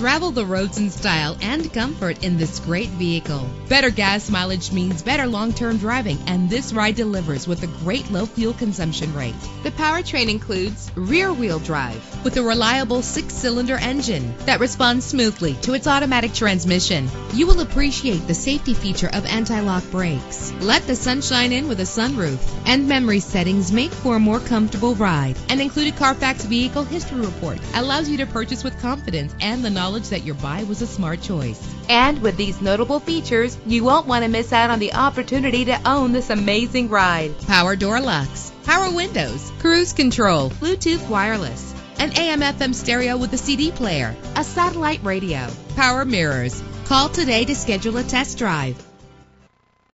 Travel the roads in style and comfort in this great vehicle. Better gas mileage means better long-term driving, and this ride delivers with a great low fuel consumption rate. The powertrain includes rear-wheel drive with a reliable six-cylinder engine that responds smoothly to its automatic transmission. You will appreciate the safety feature of anti-lock brakes. Let the sunshine in with a sunroof, and memory settings make for a more comfortable ride. An included Carfax vehicle history report allows you to purchase with confidence and the knowledge that your buy was a smart choice. And with these notable features, you won't want to miss out on the opportunity to own this amazing ride. Power door locks, power windows, cruise control, Bluetooth wireless, an AM FM stereo with a CD player, a satellite radio, power mirrors. Call today to schedule a test drive.